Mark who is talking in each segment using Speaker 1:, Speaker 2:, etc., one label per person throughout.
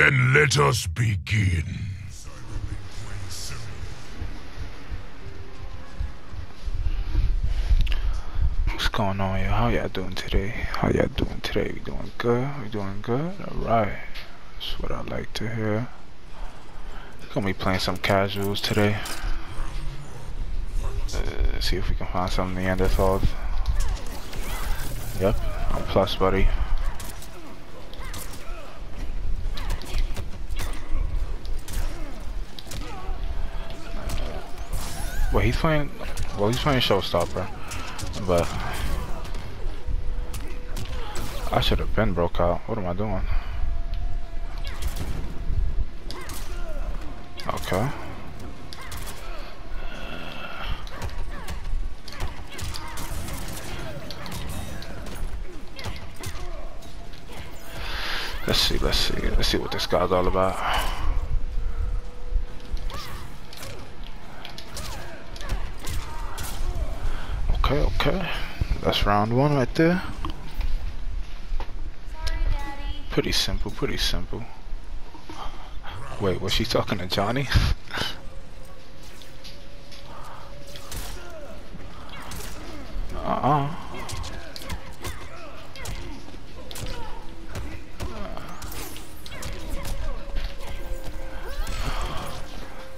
Speaker 1: Then let us begin.
Speaker 2: What's going on, y'all? How y'all doing today? How y'all doing today? We doing good? We doing good? Alright. That's what I like to hear. Gonna be playing some casuals today. Uh, see if we can find some Neanderthals. Yep, I'm plus, buddy. Well, he's playing. Well, he's playing Showstopper, but I should have been broke out. What am I doing? Okay. Let's see, let's see, let's see what this guy's all about. Okay. That's round one right there. Pretty simple, pretty simple. Wait, was she talking to Johnny? uh-uh.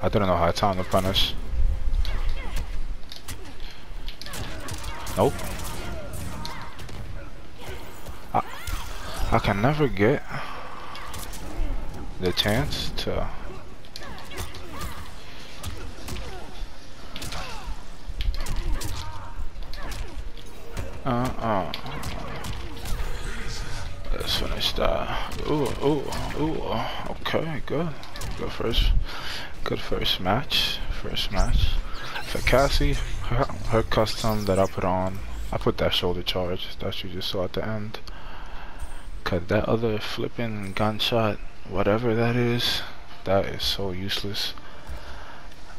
Speaker 2: I didn't know how time to punish. Nope. I, I can never get the chance to uh-uh let's finish that. Ooh ooh ooh. Okay good. Good first good first match. First match. For Cassie her, custom that I put on I put that shoulder charge that you just saw at the end cause that other flipping gunshot whatever that is, that is so useless.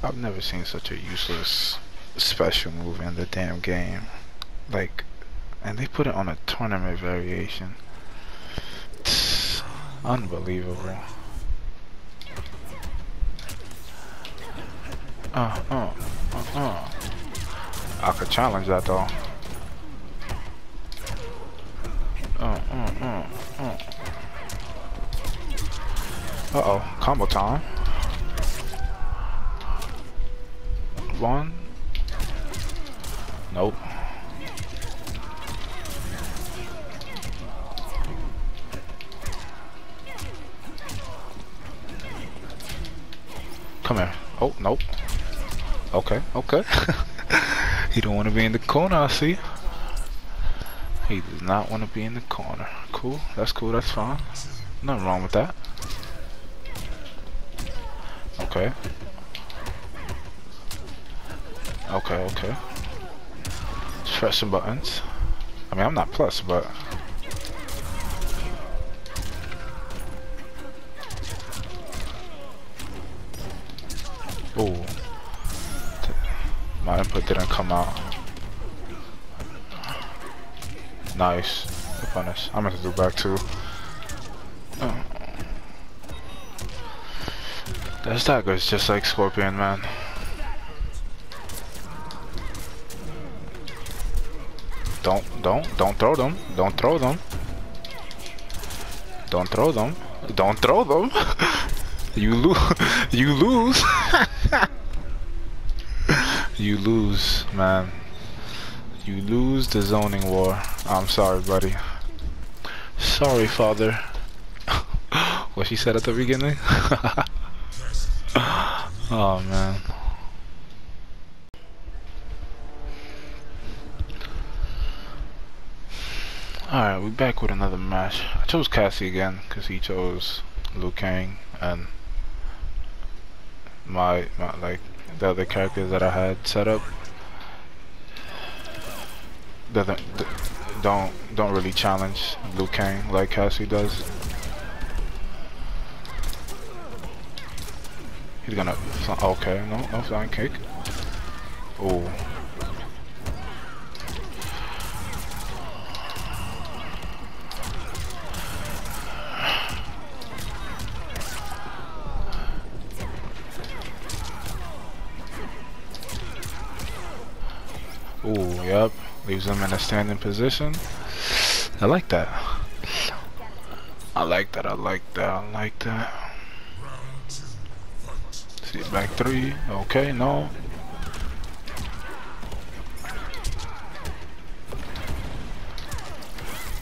Speaker 2: I've never seen such a useless special move in the damn game. Like, and they put it on a tournament variation. Unbelievable. Uh, uh, uh, uh. I could challenge that though. Uh, uh, uh, uh. Uh-oh, combo time. One. Nope. Come here. Oh, nope. Okay, okay. he don't want to be in the corner, I see. He does not want to be in the corner. Cool, that's cool, that's fine. Nothing wrong with that. Okay. Okay, okay. Let's press some buttons. I mean, I'm not plus, but... My input didn't come out. Nice. Punish. I'm gonna do back too. Oh. That dagger's just like Scorpion, man. Don't, don't, don't throw them. Don't throw them. Don't throw them. Don't throw them. you lose. you lose. You lose, man. You lose the zoning war. I'm sorry, buddy. Sorry, father. what she said at the beginning? oh, man. Alright, we're back with another match. I chose Cassie again because he chose Liu Kang and my, my like the other characters that I had set up doesn't don't don't really challenge Liu Kang like Cassie does. He's gonna okay, no, flying kick. Oh. Yep. Leaves them in a standing position. I like that. I like that, I like that, I like that. See, back three. Okay, no.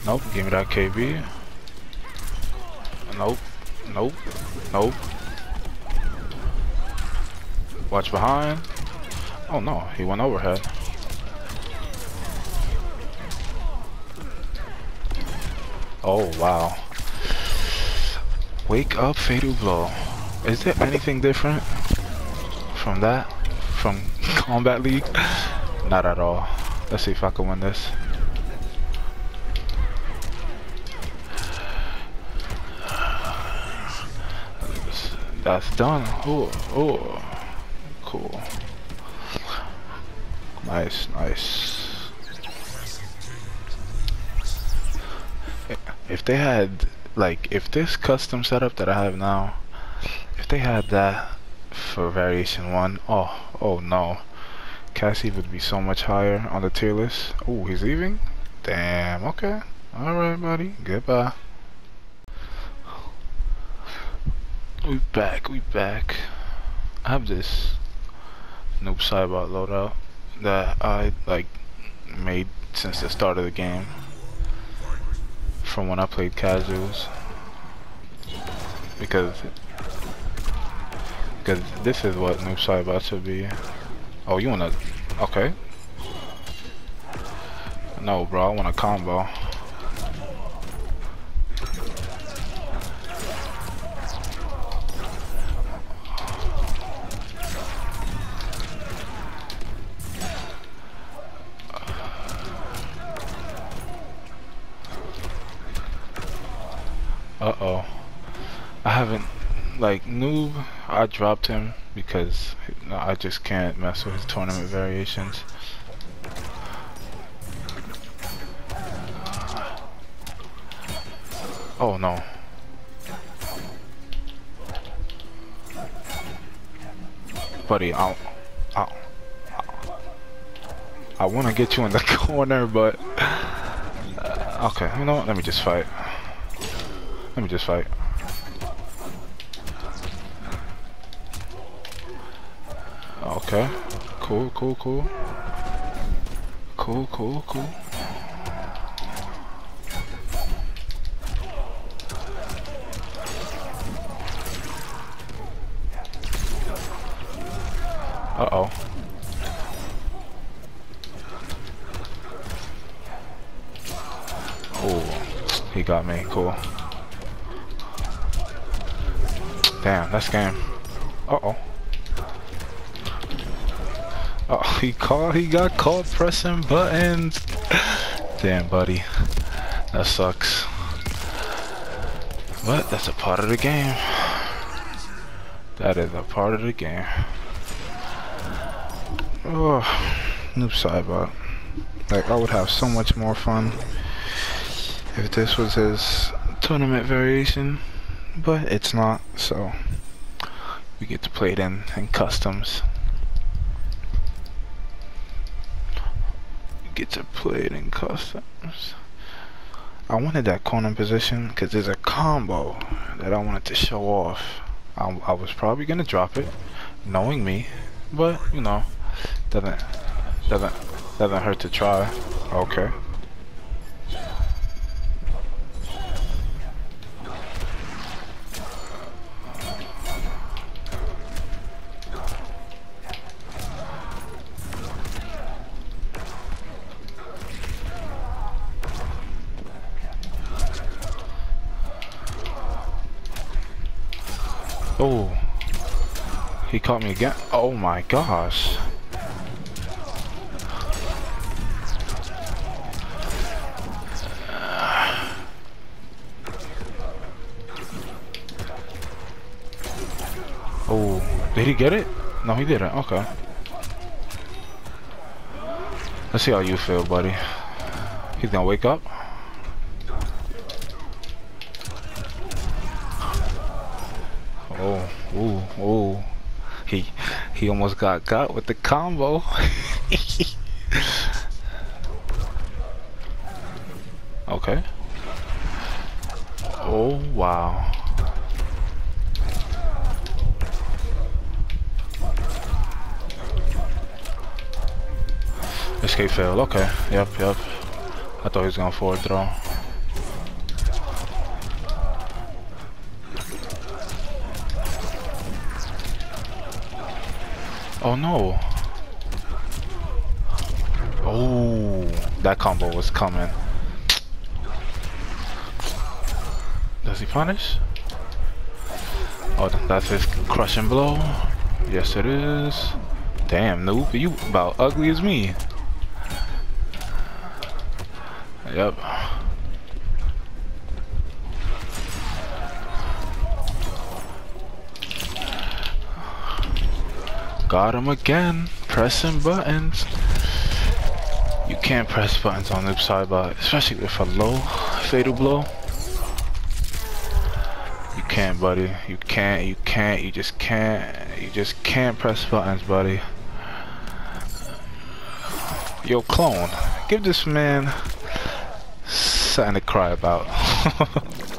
Speaker 2: Nope, give me that KB. Nope, nope, nope. Watch behind. Oh no, he went overhead. Oh wow. Wake up, Fatal Blow. Is there anything different from that? From Kombat League? Not at all. Let's see if I can win this. That's done. Oh, oh, cool. Nice, nice. If they had, like, if this custom setup that I have now, if they had that for variation one, oh, oh no. Cassie would be so much higher on the tier list. Oh, he's leaving? Damn, okay. Alright, buddy. Goodbye. We back, we back. I have this noob Saibot loadout that I like made since the start of the game. From when I played casuals. Because because this is what noob Saibot should be. Oh you wanna okay. No bro, I want a combo. Like, Noob, I dropped him because I just can't mess with his tournament variations. Oh no. Buddy, I, I, I want to get you in the corner, but... Uh, okay, you know what? Let me just fight. Let me just fight. Okay. Cool, cool, cool. Cool, cool, cool. Uh-oh. Oh, he got me. Cool. Damn, that's game. Uh-oh. Oh, he caught, he got caught pressing buttons. Damn, buddy. That sucks. But that's a part of the game. That is a part of the game. Oh, noob Saibot. Like, I would have so much more fun if this was his tournament variation but it's not so we get to play it in, in customs get to play it in customs I wanted that corner position because there's a combo that I wanted to show off. I, I was probably gonna drop it knowing me but you know doesn't doesn't doesn't hurt to try. Okay caught me again. Oh my gosh. Oh, did he get it? No, he didn't. Okay. Let's see how you feel, buddy. He's gonna wake up. He he almost got got with the combo. okay. Oh wow. Escape failed. Okay. Yep. Yep. I thought he was going for a throw. Oh no. Oh, that combo was coming. Does he punish? Oh, that's his crushing blow. Yes, it is. Damn, noob, you about ugly as me. Yep. Got him again, pressing buttons. You can't press buttons on the side, but especially with a low fatal blow. You can't, buddy. You can't. You can't. You just can't. You just can't press buttons, buddy. Yo, clone, give this man something to cry about.